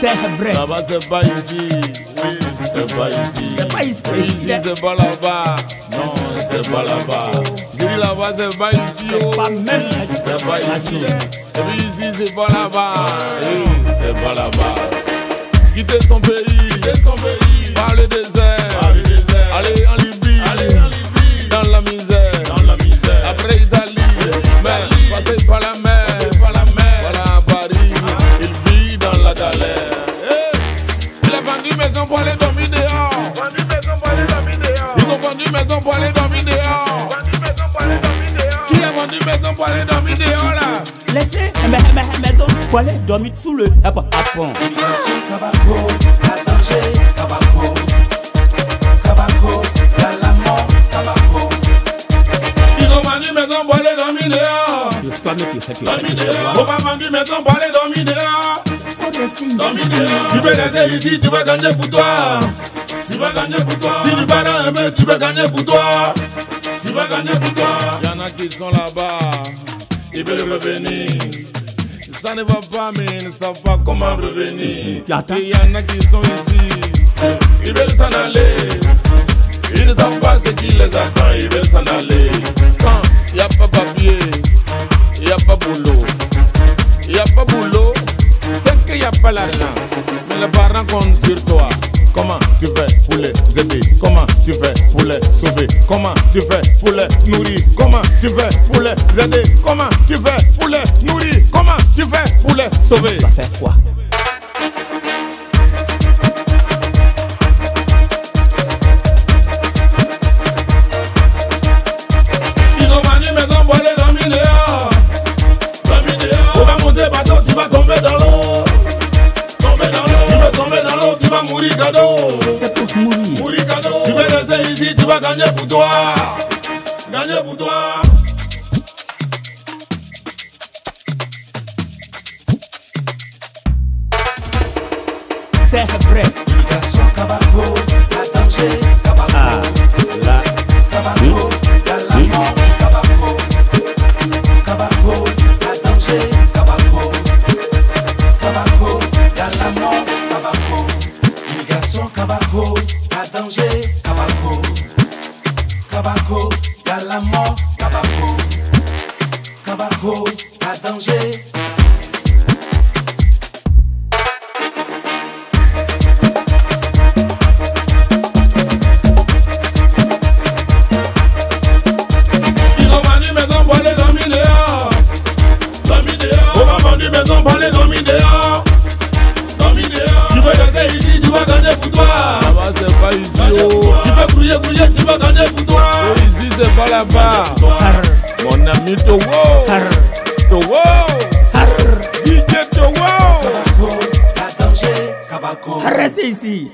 C'est vrai. Là-bas, c'est pas ici. Oui, c'est pas ici. C'est pas ici. Oui, ici, c'est pas là-bas. Non, c'est pas là-bas. Je dis là-bas, c'est pas ici. Oh. Pas même. C'est pas ici. Et puis ici, c'est pas là-bas. Oui, c'est pas là-bas. Quitter son pays. Quitter son pays. Par le désert. Par le désert. Aller en Libye. Aller en Libye. Dans la misère. Dans la misère. Après Italie. Mais passer par la mer. Passer par la mer. Voilà Paris. Il vit dans la galère. Vendu maison pour aller dormir dehors. Vendu maison pour aller dormir dehors. Ils ont vendu maison pour aller dormir dehors. Vendu maison pour aller dormir dehors. Qui a vendu maison pour aller dormir dehors là? Laissez ma, ma, ma maison pour aller dormir sous le Apon. Kabako, la danger, Kabako, Kabako, la. Ils ont vendu maison pour aller dormir. Tu- tu tu dehors. Tu peux rester ici, tu vas gagner pour toi. Tu vas gagner pour toi. Si tu dans un peu, tu vas gagner pour toi. Tu vas gagner pour toi. Il y en a qui sont là-bas. Ils veulent revenir. Ça ne va pas, mais ils ne savent pas comment revenir. Tu. Et il y en a qui sont ici. Mais les parents comptent sur toi. Comment tu fais pour les aider? Comment tu fais pour les sauver? Comment tu fais pour les nourrir? Comment tu fais pour les aider? Comment tu fais pour les nourrir? Comment tu fais pour les sauver? Tu vas faire quoi? Cadeau. C'est pour mourir. Mourir cadeau. Tu vas rester ici, tu vas gagner pour toi. Gagner pour toi. C'est vrai. Garçon, Kabako, la danger, Kabako, Ah, là. Danger, Kabako, Kabako, la la mort, Kabako, Kabako, la danger. Maison pour dehors. Dormir dehors. Tu veux rester ici, tu vas gagner pour toi. C'est pas ici. Oh. Tu peux brouiller, brouiller, tu vas gagner pour toi. Et ici, c'est pas là-bas. Mon ami Togo. har. DJ Togo. Kabako, Kabako. Restez ici.